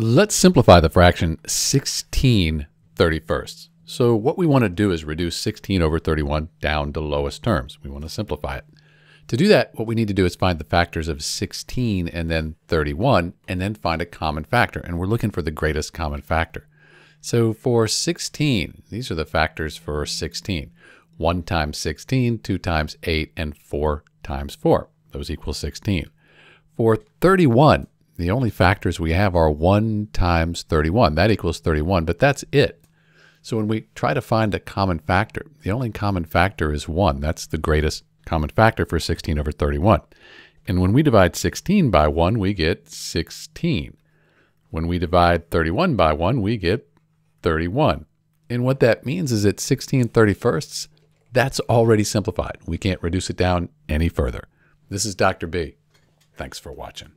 Let's simplify the fraction 16 31st. So what we want to do is reduce 16 over 31 down to lowest terms. We want to simplify it. To do that, what we need to do is find the factors of 16 and then 31, and then find a common factor. And we're looking for the greatest common factor. So for 16, these are the factors for 16. 1 times 16, 2 times 8, and 4 times 4. Those equal 16. For 31, the only factors we have are 1 times 31. That equals 31, but that's it. So when we try to find a common factor, the only common factor is 1. That's the greatest common factor for 16 over 31. And when we divide 16 by 1, we get 16. When we divide 31 by 1, we get 31. And what that means is that 16 31sts, that's already simplified. We can't reduce it down any further. This is Dr. B. Thanks for watching.